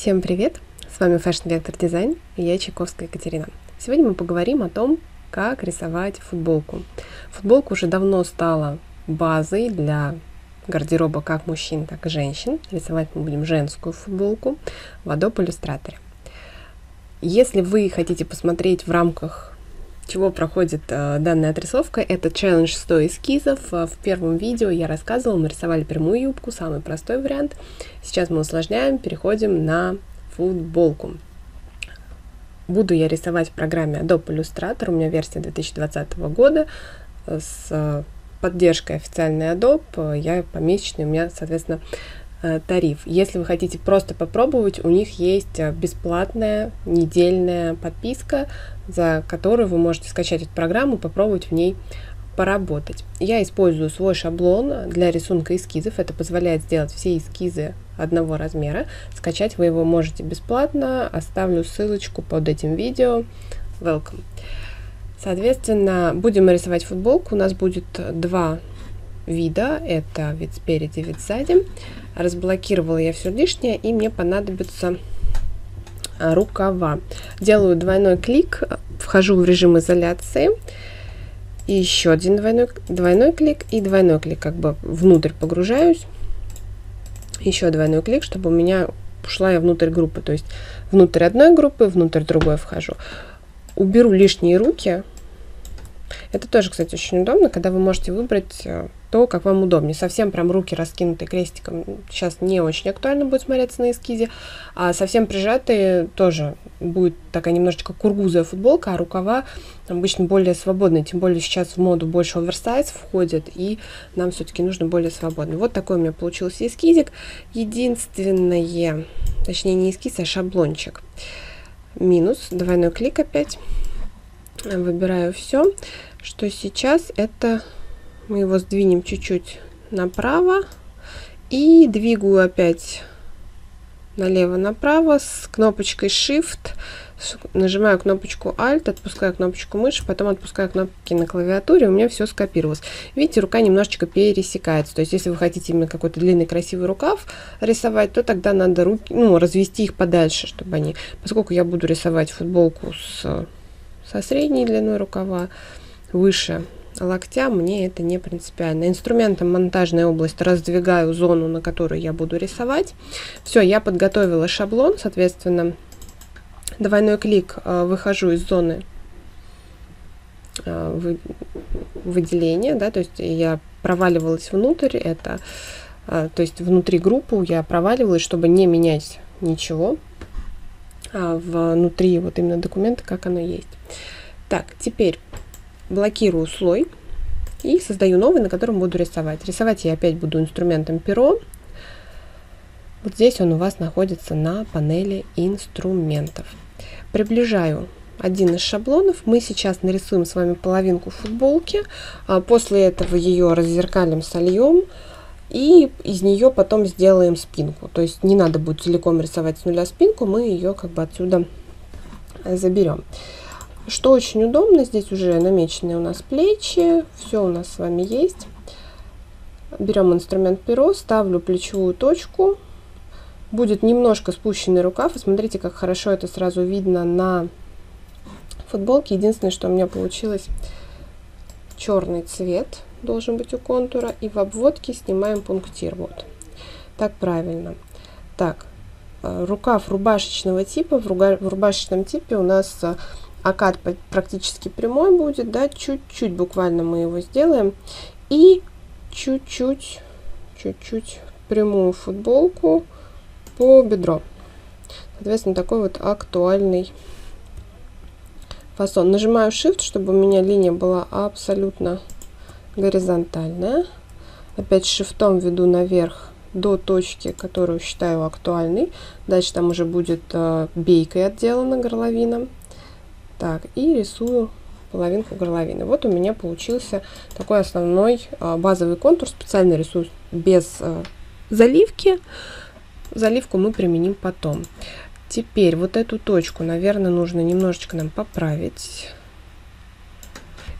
Всем привет! С вами Fashion Vector Design и я Чайковская Екатерина. Сегодня мы поговорим о том, как рисовать футболку. Футболка уже давно стала базой для гардероба как мужчин, так и женщин. Рисовать мы будем женскую футболку в Adobe Illustrator. Если вы хотите посмотреть в рамках чего проходит э, данная отрисовка, это челлендж 100 эскизов. Э, в первом видео я рассказывала, мы рисовали прямую юбку, самый простой вариант. Сейчас мы усложняем, переходим на футболку. Буду я рисовать в программе Adobe Illustrator, у меня версия 2020 года с э, поддержкой официальной Adobe, я помесячный, у меня, соответственно, Э, тариф. Если вы хотите просто попробовать, у них есть э, бесплатная недельная подписка, за которую вы можете скачать эту программу, попробовать в ней поработать. Я использую свой шаблон для рисунка эскизов. Это позволяет сделать все эскизы одного размера. Скачать вы его можете бесплатно. Оставлю ссылочку под этим видео. Welcome. Соответственно, будем рисовать футболку. У нас будет два вида. Это вид спереди, вид сзади. Разблокировала я все лишнее, и мне понадобится а, рукава. Делаю двойной клик, вхожу в режим изоляции. И еще один двойной, двойной клик и двойной клик, как бы внутрь погружаюсь. Еще двойной клик, чтобы у меня ушла я внутрь группы, то есть внутрь одной группы, внутрь другой вхожу. Уберу лишние руки, это тоже, кстати, очень удобно, когда вы можете выбрать э, то, как вам удобнее. Совсем прям руки раскинутые крестиком сейчас не очень актуально будет смотреться на эскизе, а совсем прижатые тоже будет такая немножечко кургузая футболка, а рукава обычно более свободные, тем более сейчас в моду больше оверсайз входит, и нам все-таки нужно более свободно. Вот такой у меня получился эскизик. Единственное, точнее не эскиз, а шаблончик. Минус, двойной клик опять. Выбираю все что сейчас это мы его сдвинем чуть-чуть направо и двигаю опять налево-направо с кнопочкой Shift, нажимаю кнопочку Alt, отпускаю кнопочку мыши, потом отпускаю кнопки на клавиатуре, у меня все скопировалось. Видите, рука немножечко пересекается, то есть если вы хотите именно какой-то длинный красивый рукав рисовать, то тогда надо руки, ну, развести их подальше, чтобы они, поскольку я буду рисовать футболку с, со средней длиной рукава, выше локтя, мне это не принципиально. Инструментом монтажной области раздвигаю зону, на которой я буду рисовать. Все, я подготовила шаблон, соответственно, двойной клик, э, выхожу из зоны э, выделения, да, то есть я проваливалась внутрь, это, э, то есть внутри группы я проваливалась, чтобы не менять ничего внутри вот именно документа, как оно есть. Так, теперь блокирую слой и создаю новый, на котором буду рисовать. Рисовать я опять буду инструментом перо. Вот здесь он у вас находится на панели инструментов. Приближаю один из шаблонов. Мы сейчас нарисуем с вами половинку футболки. А после этого ее раззеркалим, сольем. И из нее потом сделаем спинку. То есть не надо будет целиком рисовать с нуля спинку. Мы ее как бы отсюда заберем. Что очень удобно, здесь уже намечены у нас плечи, все у нас с вами есть. Берем инструмент перо, ставлю плечевую точку. Будет немножко спущенный рукав. И смотрите, как хорошо это сразу видно на футболке. Единственное, что у меня получилось черный цвет должен быть у контура. И в обводке снимаем пунктир. Вот. Так правильно. Так, э, рукав рубашечного типа. В рубашечном типе у нас окат практически прямой будет, да, чуть-чуть буквально мы его сделаем. И чуть-чуть, чуть-чуть прямую футболку по бедро. Соответственно, такой вот актуальный фасон. Нажимаю Shift, чтобы у меня линия была абсолютно горизонтальная. Опять шифтом веду наверх до точки, которую считаю актуальной. Дальше там уже будет э, бейкой отделана горловина. Так, и рисую половинку горловины. Вот у меня получился такой основной а, базовый контур. Специально рисую без а, заливки. Заливку мы применим потом. Теперь вот эту точку, наверное, нужно немножечко нам поправить.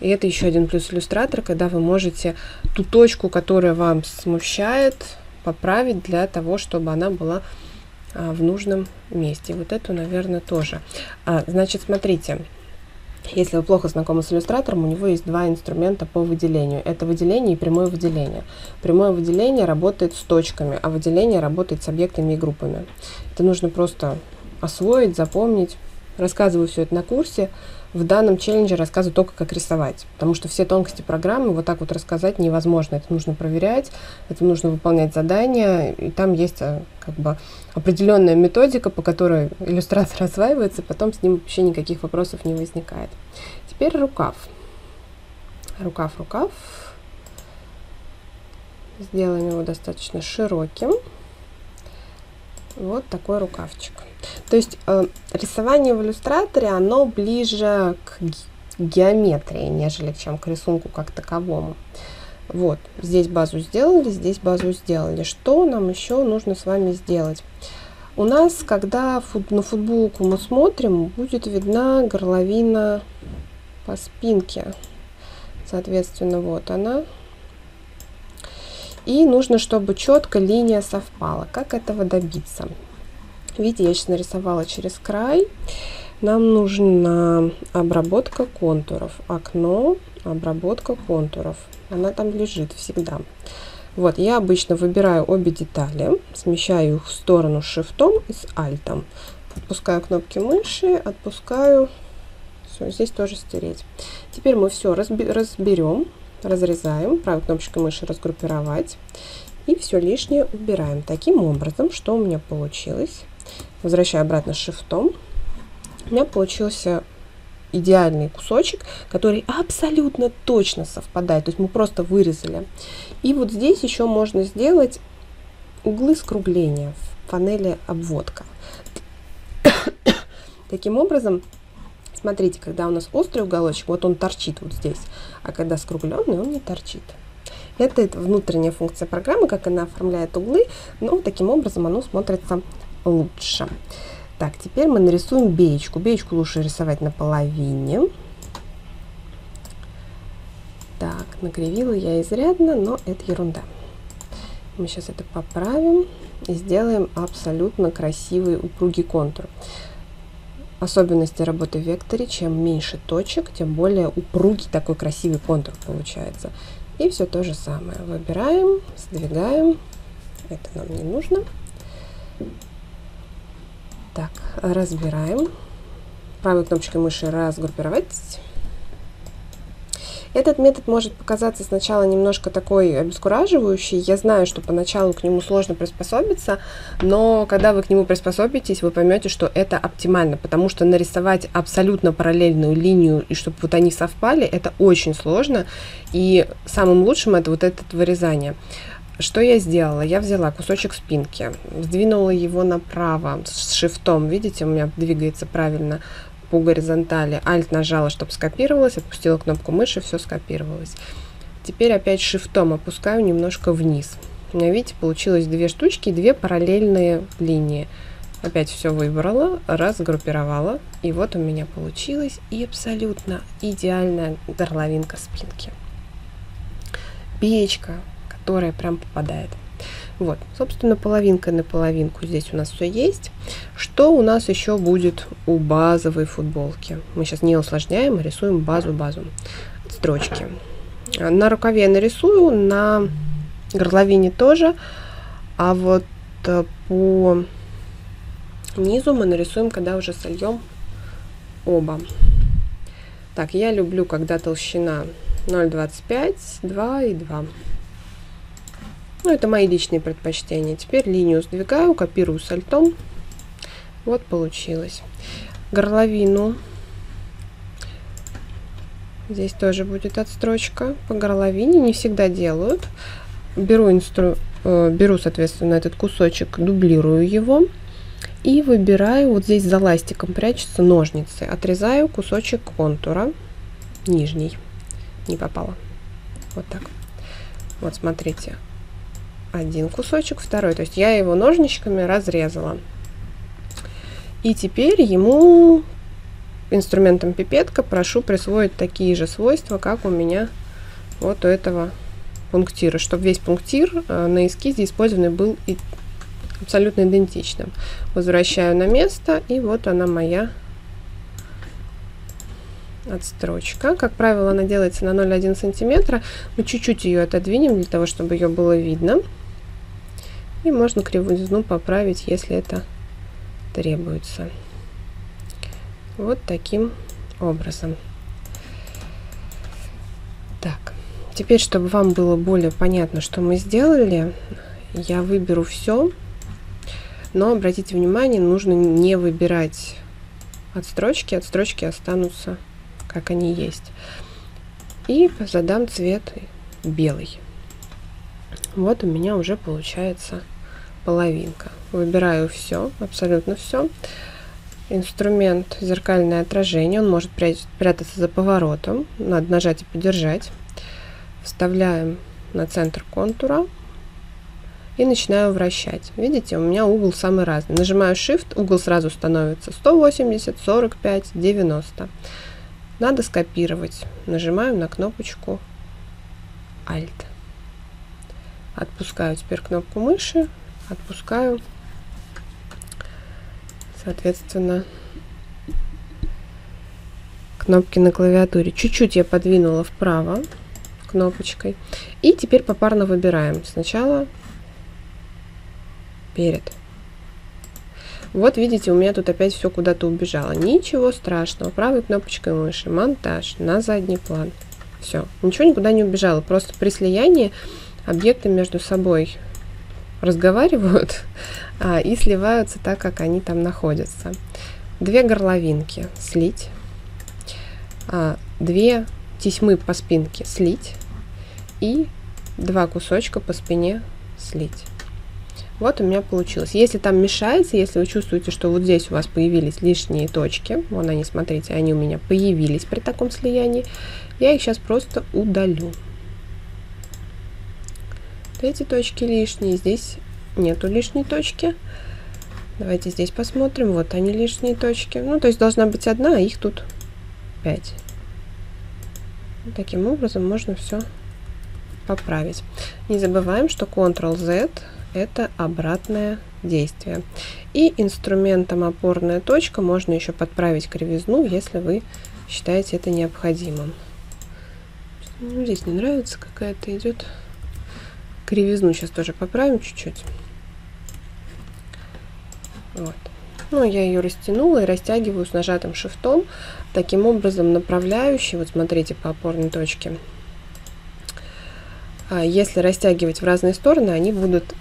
И это еще один плюс иллюстратора, когда вы можете ту точку, которая вам смущает, поправить для того, чтобы она была в нужном месте. Вот эту, наверное, тоже. А, значит, смотрите, если вы плохо знакомы с иллюстратором, у него есть два инструмента по выделению. Это выделение и прямое выделение. Прямое выделение работает с точками, а выделение работает с объектами и группами. Это нужно просто освоить, запомнить. Рассказываю все это на курсе. В данном челлендже рассказываю только, как рисовать, потому что все тонкости программы вот так вот рассказать невозможно. Это нужно проверять, это нужно выполнять задания, и там есть э, как бы определенная методика, по которой иллюстратор осваивается, потом с ним вообще никаких вопросов не возникает. Теперь рукав. Рукав, рукав. Сделаем его достаточно широким. Вот такой рукавчик. То есть э, рисование в иллюстраторе, оно ближе к геометрии, нежели чем к рисунку как таковому. Вот, здесь базу сделали, здесь базу сделали. Что нам еще нужно с вами сделать? У нас, когда фут, на футболку мы смотрим, будет видна горловина по спинке. Соответственно, вот она. И нужно, чтобы четко линия совпала. Как этого добиться? Видите, я сейчас нарисовала через край. Нам нужна обработка контуров. Окно, обработка контуров. Она там лежит всегда. Вот, я обычно выбираю обе детали, смещаю их в сторону шифтом и с альтом. Отпускаю кнопки мыши, отпускаю. Все, здесь тоже стереть. Теперь мы все разберем, разрезаем. Правой кнопочкой мыши разгруппировать. И все лишнее убираем. Таким образом, что у меня получилось? Возвращаю обратно шифтом. У меня получился идеальный кусочек, который абсолютно точно совпадает. То есть мы просто вырезали. И вот здесь еще можно сделать углы скругления в панели обводка. Таким образом, смотрите, когда у нас острый уголочек, вот он торчит вот здесь, а когда скругленный, он не торчит. Это, это внутренняя функция программы, как она оформляет углы, но таким образом оно смотрится лучше. Так, теперь мы нарисуем беечку. Беечку лучше рисовать на половине. Так, накривила я изрядно, но это ерунда. Мы сейчас это поправим и сделаем абсолютно красивый упругий контур. Особенности работы в векторе, чем меньше точек, тем более упругий такой красивый контур получается. И все то же самое. Выбираем, сдвигаем. Это нам не нужно. Так, разбираем. Правой кнопочкой мыши разгруппировать. Этот метод может показаться сначала немножко такой обескураживающий. Я знаю, что поначалу к нему сложно приспособиться, но когда вы к нему приспособитесь, вы поймете, что это оптимально, потому что нарисовать абсолютно параллельную линию, и чтобы вот они совпали, это очень сложно. И самым лучшим это вот это вырезание. Что я сделала? Я взяла кусочек спинки, сдвинула его направо с шифтом. Видите, у меня двигается правильно по горизонтали. Alt нажала, чтобы скопировалось, отпустила кнопку мыши, все скопировалось. Теперь опять шифтом опускаю немножко вниз. У меня, видите, получилось две штучки, две параллельные линии. Опять все выбрала, разгруппировала, и вот у меня получилась и абсолютно идеальная горловинка спинки. Печка, которая прям попадает. Вот, собственно, половинка на половинку здесь у нас все есть. Что у нас еще будет у базовой футболки? Мы сейчас не усложняем, а рисуем базу-базу. Строчки. На рукаве я нарисую, на горловине тоже, а вот э, по низу мы нарисуем, когда уже сольем оба. Так, я люблю, когда толщина 0,25, 2 и 2. Ну, это мои личные предпочтения. Теперь линию сдвигаю, копирую сальтом. Вот получилось. Горловину. Здесь тоже будет отстрочка по горловине. Не всегда делают. Беру, инстру... Э, беру, соответственно, этот кусочек, дублирую его. И выбираю, вот здесь за ластиком прячутся ножницы. Отрезаю кусочек контура нижний. Не попало. Вот так. Вот смотрите, один кусочек, второй. То есть я его ножничками разрезала. И теперь ему инструментом пипетка прошу присвоить такие же свойства, как у меня вот у этого пунктира, чтобы весь пунктир э, на эскизе использованный был и абсолютно идентично. Возвращаю на место, и вот она моя отстрочка. Как правило, она делается на 0,1 сантиметра. Мы чуть-чуть ее отодвинем для того, чтобы ее было видно. И можно кривизну поправить, если это требуется. Вот таким образом. Так, теперь, чтобы вам было более понятно, что мы сделали, я выберу все, но обратите внимание, нужно не выбирать отстрочки, отстрочки останутся как они есть. И задам цвет белый. Вот у меня уже получается половинка. Выбираю все, абсолютно все. Инструмент зеркальное отражение, он может прятаться за поворотом. Надо нажать и подержать. Вставляем на центр контура и начинаю вращать. Видите, у меня угол самый разный. Нажимаю Shift, угол сразу становится 180, 45, 90. Надо скопировать. Нажимаем на кнопочку Alt. Отпускаю теперь кнопку мыши, отпускаю, соответственно, кнопки на клавиатуре. Чуть-чуть я подвинула вправо кнопочкой. И теперь попарно выбираем. Сначала перед. Вот видите, у меня тут опять все куда-то убежало. Ничего страшного. Правой кнопочкой мыши. Монтаж на задний план. Все. Ничего никуда не убежало. Просто при слиянии объекты между собой разговаривают а, и сливаются так, как они там находятся. Две горловинки слить. А, две тесьмы по спинке слить. И два кусочка по спине слить. Вот у меня получилось. Если там мешается, если вы чувствуете, что вот здесь у вас появились лишние точки, вон они, смотрите, они у меня появились при таком слиянии, я их сейчас просто удалю. Эти точки лишние, здесь нету лишней точки. Давайте здесь посмотрим, вот они лишние точки. Ну, то есть должна быть одна, а их тут 5. Таким образом можно все поправить. Не забываем, что Ctrl-Z это обратное действие. И инструментом опорная точка можно еще подправить кривизну, если вы считаете это необходимым. Ну, здесь не нравится какая-то идет. Кривизну сейчас тоже поправим чуть-чуть. Вот. Ну, я ее растянула и растягиваю с нажатым шифтом. Таким образом, направляющий, вот смотрите, по опорной точке, а если растягивать в разные стороны, они будут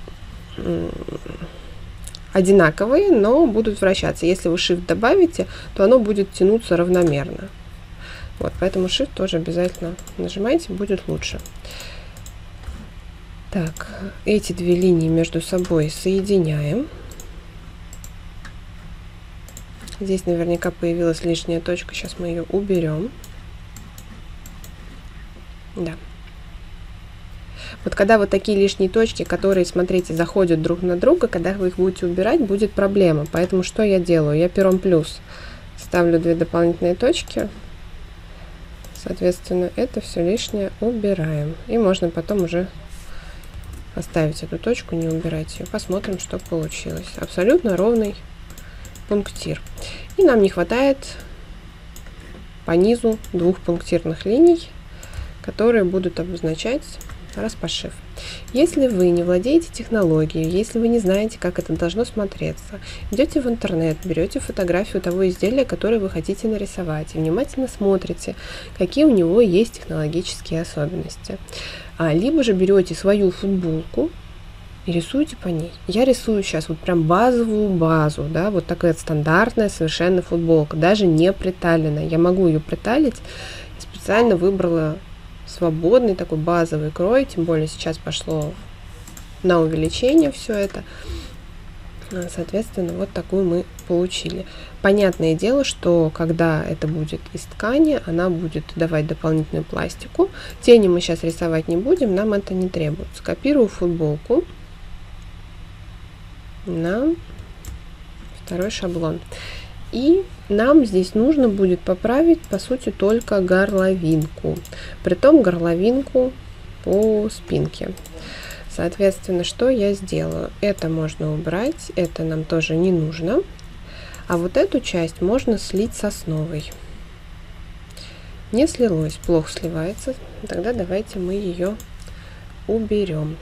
одинаковые, но будут вращаться. Если вы shift добавите, то оно будет тянуться равномерно. Вот, поэтому shift тоже обязательно нажимайте, будет лучше. Так, эти две линии между собой соединяем. Здесь наверняка появилась лишняя точка, сейчас мы ее уберем. Да. Вот когда вот такие лишние точки, которые, смотрите, заходят друг на друга, когда вы их будете убирать, будет проблема. Поэтому что я делаю? Я пером плюс ставлю две дополнительные точки. Соответственно, это все лишнее убираем. И можно потом уже оставить эту точку, не убирать ее. Посмотрим, что получилось. Абсолютно ровный пунктир. И нам не хватает по низу двух пунктирных линий, которые будут обозначать распашив. Если вы не владеете технологией, если вы не знаете, как это должно смотреться, идете в интернет, берете фотографию того изделия, которое вы хотите нарисовать, и внимательно смотрите, какие у него есть технологические особенности. А, либо же берете свою футболку, и рисуете по ней. Я рисую сейчас вот прям базовую базу, да, вот такая стандартная совершенно футболка, даже не приталенная. Я могу ее приталить, специально выбрала свободный такой базовый крой, тем более сейчас пошло на увеличение все это. А, соответственно, вот такую мы получили. Понятное дело, что когда это будет из ткани, она будет давать дополнительную пластику. Тени мы сейчас рисовать не будем, нам это не требуется. Копирую футболку на второй шаблон. И нам здесь нужно будет поправить, по сути, только горловинку. Притом горловинку по спинке. Соответственно, что я сделаю? Это можно убрать, это нам тоже не нужно. А вот эту часть можно слить с основой. Не слилось, плохо сливается. Тогда давайте мы ее уберем.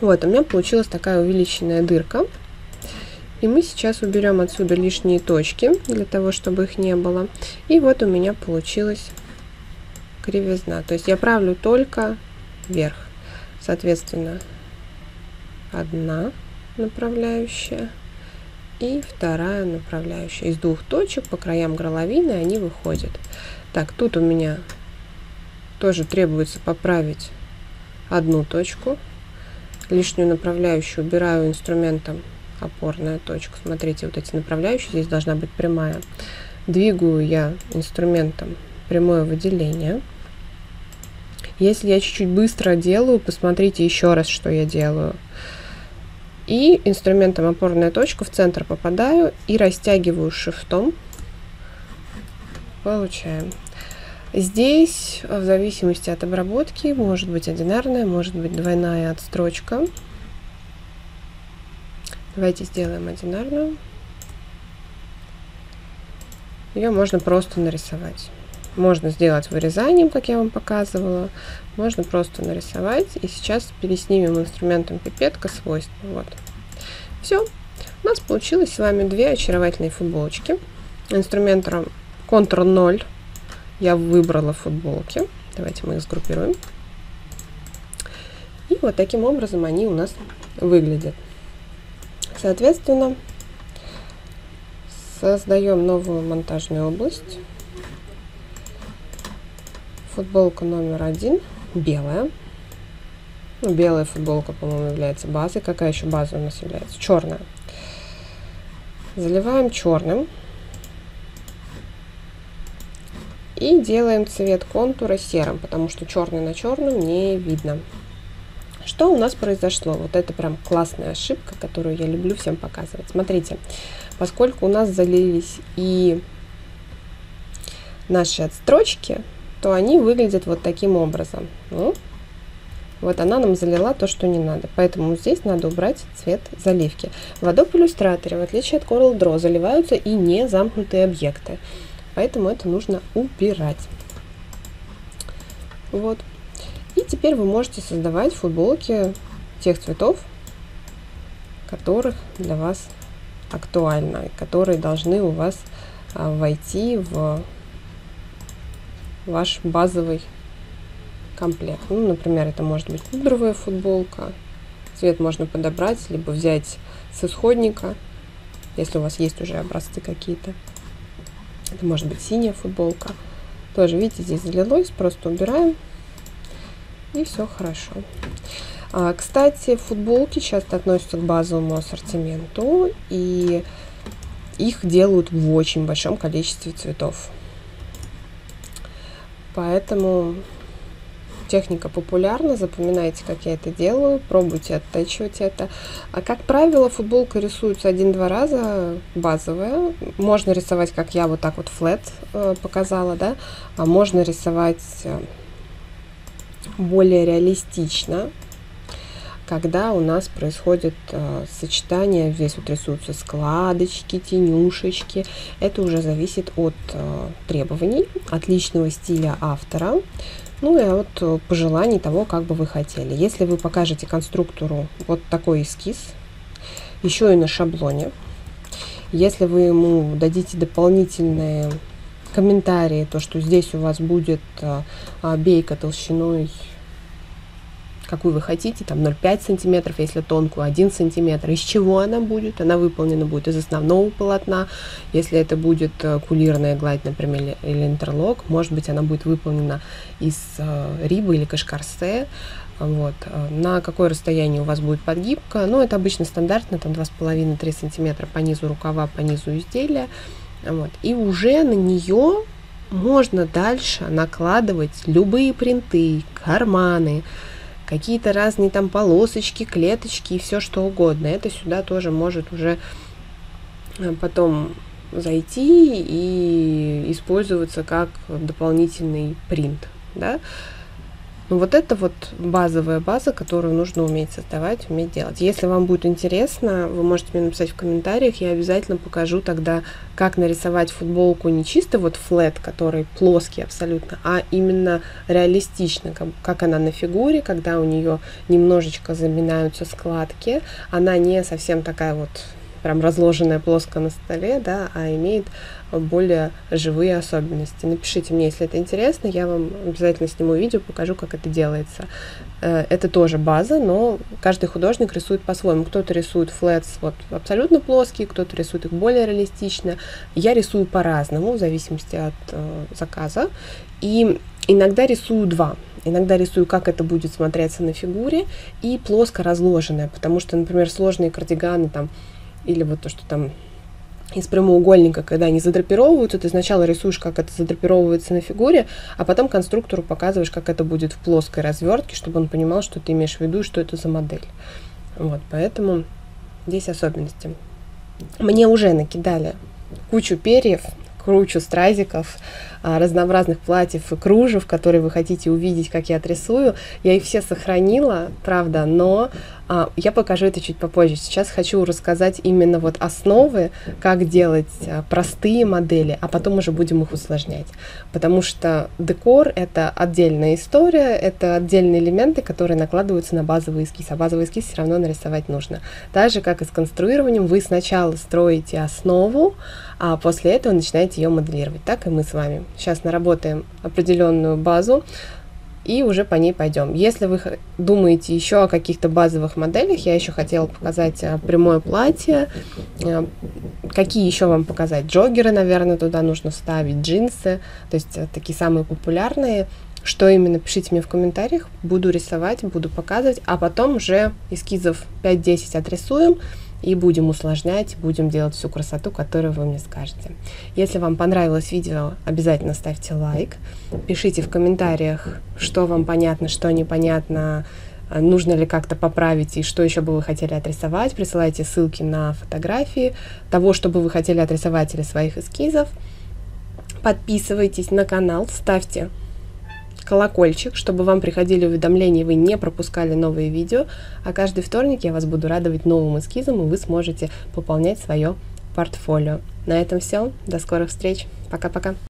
Вот, у меня получилась такая увеличенная дырка. И мы сейчас уберем отсюда лишние точки, для того, чтобы их не было. И вот у меня получилась кривизна. То есть я правлю только вверх. Соответственно, одна направляющая и вторая направляющая. Из двух точек по краям горловины они выходят. Так, тут у меня тоже требуется поправить одну точку. Лишнюю направляющую убираю инструментом опорная точка. Смотрите, вот эти направляющие, здесь должна быть прямая. Двигаю я инструментом прямое выделение. Если я чуть-чуть быстро делаю, посмотрите еще раз, что я делаю. И инструментом опорная точка в центр попадаю и растягиваю шифтом. Получаем. Здесь, в зависимости от обработки, может быть одинарная, может быть двойная отстрочка. Давайте сделаем одинарную. Ее можно просто нарисовать. Можно сделать вырезанием, как я вам показывала. Можно просто нарисовать. И сейчас переснимем инструментом пипетка свойства. Вот. Все. У нас получилось с вами две очаровательные футболочки. Инструментом Ctrl-0 я выбрала футболки. Давайте мы их сгруппируем. И вот таким образом они у нас выглядят. Соответственно, создаем новую монтажную область. Футболка номер один, белая. Ну, белая футболка, по-моему, является базой. Какая еще база у нас является? Черная. Заливаем черным. И делаем цвет контура серым, потому что черный на черном не видно. Что у нас произошло? Вот это прям классная ошибка, которую я люблю всем показывать. Смотрите, поскольку у нас залились и наши отстрочки, то они выглядят вот таким образом. Ну, вот она нам залила то, что не надо. Поэтому здесь надо убрать цвет заливки. В Adobe Illustrator, в отличие от Coral Draw, заливаются и не замкнутые объекты. Поэтому это нужно убирать. Вот. И теперь вы можете создавать футболки тех цветов, которых для вас актуально, которые должны у вас а, войти в ваш базовый комплект. Ну, например, это может быть пудровая футболка. Цвет можно подобрать, либо взять с исходника, если у вас есть уже образцы какие-то. Это может быть синяя футболка. Тоже, видите, здесь залилось, просто убираем и все хорошо. А, кстати, футболки часто относятся к базовому ассортименту, и их делают в очень большом количестве цветов. Поэтому техника популярна, запоминайте, как я это делаю, пробуйте оттачивать это. А как правило, футболка рисуется один-два раза, базовая. Можно рисовать, как я вот так вот флет э, показала, да, а можно рисовать э, более реалистично, когда у нас происходит э, сочетание, здесь вот рисуются складочки, тенюшечки. Это уже зависит от э, требований, от личного стиля автора, ну и от э, пожеланий того, как бы вы хотели. Если вы покажете конструктору вот такой эскиз, еще и на шаблоне, если вы ему дадите дополнительные комментарии, то, что здесь у вас будет а, а, бейка толщиной какую вы хотите, там 0,5 сантиметров, если тонкую 1 сантиметр. Из чего она будет? Она выполнена будет из основного полотна. Если это будет э, кулирная гладь, например, или интерлок, может быть, она будет выполнена из э, рибы или кашкарсе. Вот. Э, на какое расстояние у вас будет подгибка? Ну, это обычно стандартно, там 2,5-3 сантиметра по низу рукава, по низу изделия. Вот. И уже на нее можно дальше накладывать любые принты, карманы, какие-то разные там полосочки, клеточки и все что угодно. Это сюда тоже может уже э, потом зайти и использоваться как дополнительный принт. Да? Ну вот это вот базовая база, которую нужно уметь создавать, уметь делать. Если вам будет интересно, вы можете мне написать в комментариях, я обязательно покажу тогда, как нарисовать футболку не чисто вот флет, который плоский абсолютно, а именно реалистично, как, как она на фигуре, когда у нее немножечко заминаются складки, она не совсем такая вот прям разложенная плоско на столе, да, а имеет более живые особенности. Напишите мне, если это интересно, я вам обязательно сниму видео, покажу, как это делается. Э, это тоже база, но каждый художник рисует по-своему. Кто-то рисует флетс вот абсолютно плоские, кто-то рисует их более реалистично. Я рисую по-разному, в зависимости от э, заказа. И иногда рисую два. Иногда рисую, как это будет смотреться на фигуре, и плоско разложенное, потому что, например, сложные кардиганы там или вот то, что там из прямоугольника, когда они задрапировываются, ты сначала рисуешь, как это задрапировывается на фигуре, а потом конструктору показываешь, как это будет в плоской развертке, чтобы он понимал, что ты имеешь в виду, что это за модель. Вот, поэтому здесь особенности. Мне уже накидали кучу перьев, кучу стразиков, разнообразных платьев и кружев, которые вы хотите увидеть, как я отрисую. Я их все сохранила, правда, но а, я покажу это чуть попозже. Сейчас хочу рассказать именно вот основы, как делать а, простые модели, а потом уже будем их усложнять. Потому что декор — это отдельная история, это отдельные элементы, которые накладываются на базовый эскиз, а базовый эскиз все равно нарисовать нужно. Так же, как и с конструированием, вы сначала строите основу, а после этого начинаете ее моделировать. Так и мы с вами. Сейчас наработаем определенную базу и уже по ней пойдем. Если вы думаете еще о каких-то базовых моделях, я еще хотела показать а, прямое платье, а, какие еще вам показать, джогеры, наверное, туда нужно ставить, джинсы, то есть а, такие самые популярные. Что именно, пишите мне в комментариях, буду рисовать, буду показывать, а потом уже эскизов 5-10 отрисуем, и будем усложнять, будем делать всю красоту, которую вы мне скажете. Если вам понравилось видео, обязательно ставьте лайк, пишите в комментариях, что вам понятно, что непонятно, а, нужно ли как-то поправить и что еще бы вы хотели отрисовать. Присылайте ссылки на фотографии того, что бы вы хотели отрисовать или своих эскизов. Подписывайтесь на канал, ставьте колокольчик, чтобы вам приходили уведомления, и вы не пропускали новые видео. А каждый вторник я вас буду радовать новым эскизом, и вы сможете пополнять свое портфолио. На этом все. До скорых встреч. Пока-пока.